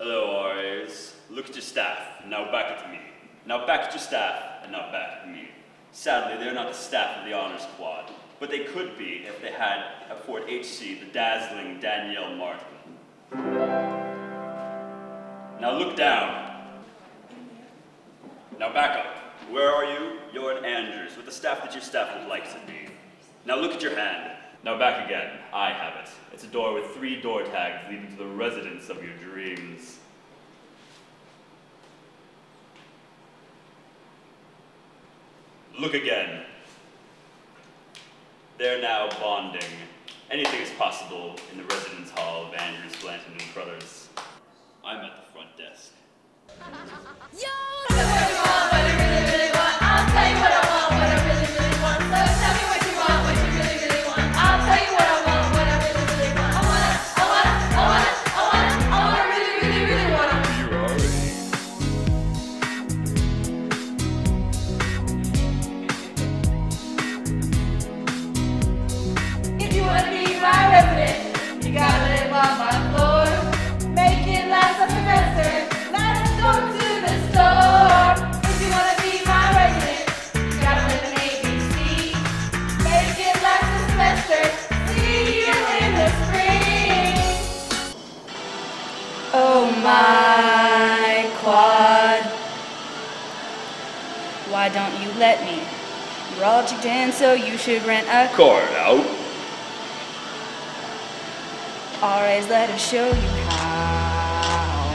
Hello, RAs. Look at your staff, now back at me. Now back at your staff, and now back at me. Sadly, they're not the staff of the Honor Squad, but they could be if they had at Fort HC the dazzling Danielle Martin. Now look down. Now back up. Where are you? You're at Andrews, with the staff that your staff would like to be. Now look at your hand. Now back again. I have it. It's a door with three door tags leading to the residence of your dreams. Look again. They're now bonding. Anything is possible in the residence hall of Andrews Blanton and Carothers. I'm at the front desk. You Why don't you let me? You're all checked in, so you should rent a car out. RAs, let us show you how.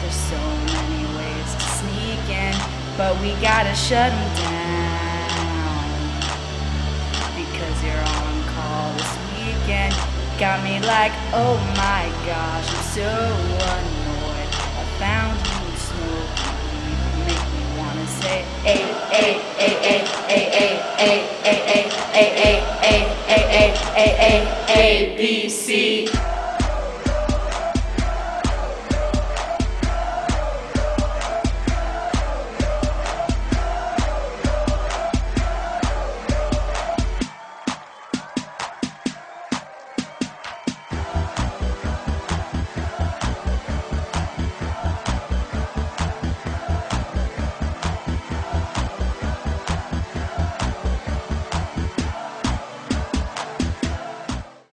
There's so many ways to sneak in, but we gotta shut 'em down. Because you're on call this weekend. Got me like, oh my gosh, I'm so annoyed. A, B, C.